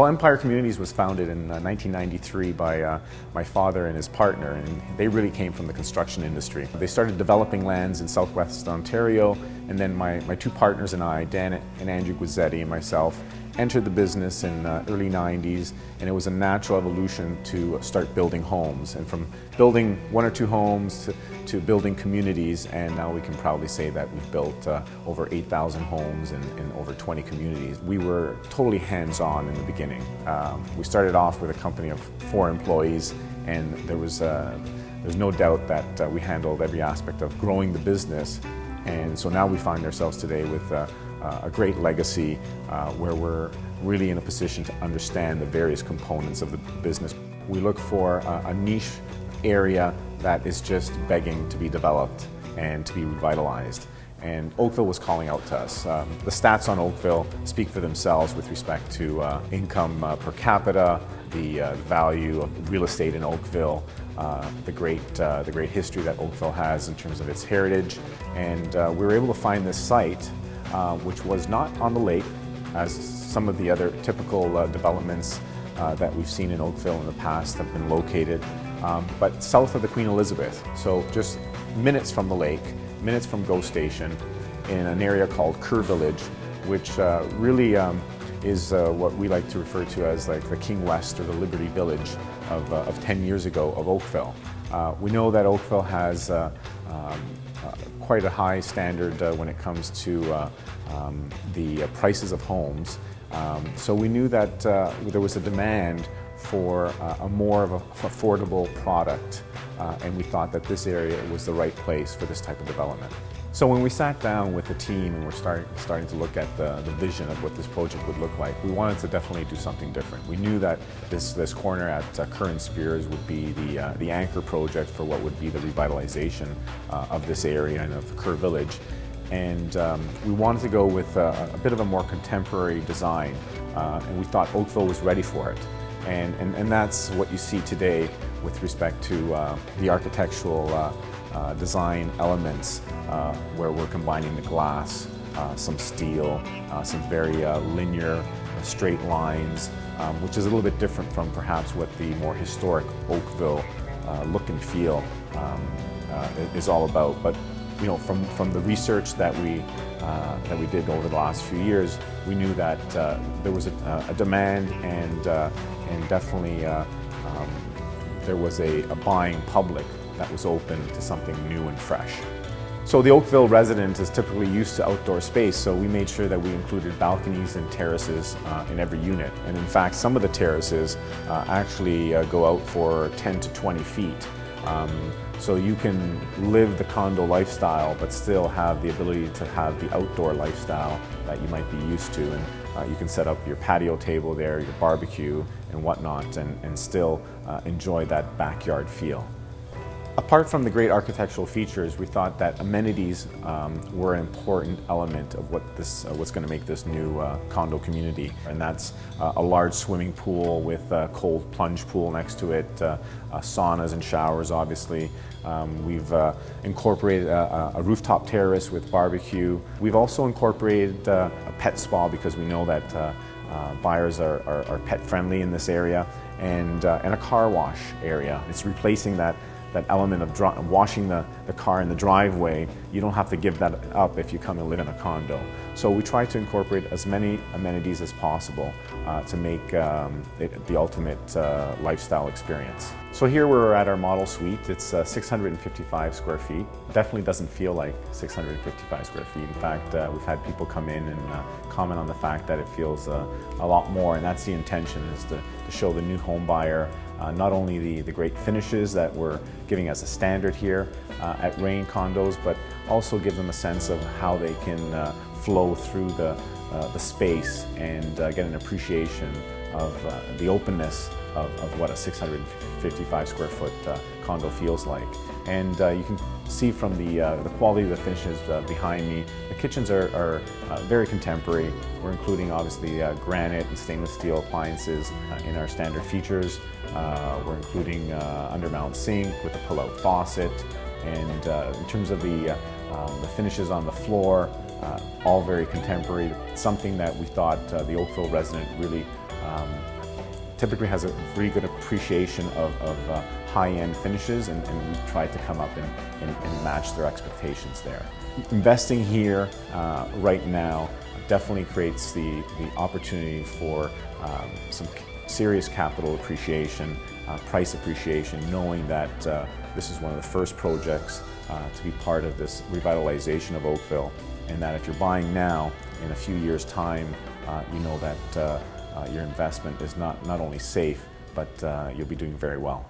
Well, Empire Communities was founded in uh, 1993 by uh, my father and his partner, and they really came from the construction industry. They started developing lands in southwest Ontario, and then my, my two partners and I, Dan and Andrew Guizzetti and myself, entered the business in uh, early 90s and it was a natural evolution to start building homes and from building one or two homes to, to building communities and now we can proudly say that we've built uh, over 8,000 homes in, in, over 20 communities. We were totally hands-on in the beginning. Um, we started off with a company of four employees and there was, uh, there's no doubt that uh, we handled every aspect of growing the business and so now we find ourselves today with uh, a great legacy uh, where we're really in a position to understand the various components of the business. We look for a, a niche area that is just begging to be developed and to be revitalized. And Oakville was calling out to us. Um, the stats on Oakville speak for themselves with respect to uh, income uh, per capita, the uh, value of real estate in Oakville, uh, the great uh, the great history that Oakville has in terms of its heritage, and uh, we were able to find this site uh, which was not on the lake, as some of the other typical uh, developments uh, that we've seen in Oakville in the past have been located, um, but south of the Queen Elizabeth, so just minutes from the lake, minutes from GO Station, in an area called Kerr Village, which uh, really um, is uh, what we like to refer to as like the King West or the Liberty Village of, of 10 years ago of Oakville. We know that Oakville has um, quite a high standard uh, when it comes to uh, um, the prices of homes. Um, so we knew that there was a demand for a more of an affordable product and we thought that this area was the right place for this type of development. So when we sat down with the team and we're starting, starting to look at the, the vision of what this project would look like, we wanted to definitely do something different. We knew that this, this corner at uh, Kerr and Speers would be the, uh, the anchor project for what would be the revitalization uh, of this area and of Kerr Village. And um, we wanted to go with a, a, bit of a more contemporary design, uh, and we thought Oakville was ready for it. And, and, and that's what you see today with respect to uh, the architectural uh, design elements uh, where we're combining the glass, uh, some steel, uh, some very uh, linear, uh, straight lines, um, which is a little bit different from perhaps what the more historic Oakville look and feel um, is all about. But you know, from, from the research that we, that we did over the last few years, we knew that there was a, a demand and, and definitely um, there was a, a buying public that was open to something new and fresh. So the Oakville resident is typically used to outdoor space, so we made sure that we included balconies and terraces uh, in every unit. And in fact, some of the terraces uh, actually uh, go out for 10 to 20 feet. Um, so you can live the condo lifestyle, but still have the ability to have the outdoor lifestyle that you might be used to. And uh, you can set up your patio table there, your barbecue and whatnot, and, and still uh, enjoy that backyard feel. Apart from the great architectural features, we thought that amenities um, were an important element of what this, uh, what's going to make this new uh, condo community. And that's uh, a large swimming pool with a cold plunge pool next to it, uh, uh, saunas and showers, obviously. Um, we've uh, incorporated a, a, rooftop terrace with barbecue. We've also incorporated a pet spa because we know that buyers are, are, are, pet friendly in this area and, and a car wash area. It's replacing that that element of washing the, the car in the driveway, you don't have to give that up if you come and live in a condo. So we try to incorporate as many amenities as possible uh, to make um, it the ultimate uh, lifestyle experience. So here we're at our model suite. It's uh, 655 square feet. Definitely doesn't feel like 655 square feet. In fact, uh, we've had people come in and uh, comment on the fact that it feels uh, a lot more, and that's the intention, is to, to show the new home buyer uh, not only the, the great finishes that we're giving as a standard here uh, at Rain Condos, but also give them a sense of how they can uh, flow through the, uh, the space and uh, get an appreciation of uh, the openness of, of, what a 655 square foot condo feels like. And you can see from the, the quality of the finishes behind me, the kitchens are, are very contemporary. We're including obviously granite and stainless steel appliances in our standard features. Uh, we're including uh, undermount sink with a pull-out faucet. And uh, in terms of the, uh, um, the finishes on the floor, uh, all very contemporary. Something that we thought uh, the Oakville resident really um, typically has a really good appreciation of, of high-end finishes and, and, we tried to come up and, and, and, match their expectations there. Investing here right now definitely creates the, the opportunity for um, some serious capital appreciation, uh, price appreciation, knowing that uh, this is one of the first projects uh, to be part of this revitalization of Oakville, and that if you're buying now, in a few years' time, uh, you know that uh, uh, your investment is not, not only safe, but you'll be doing very well.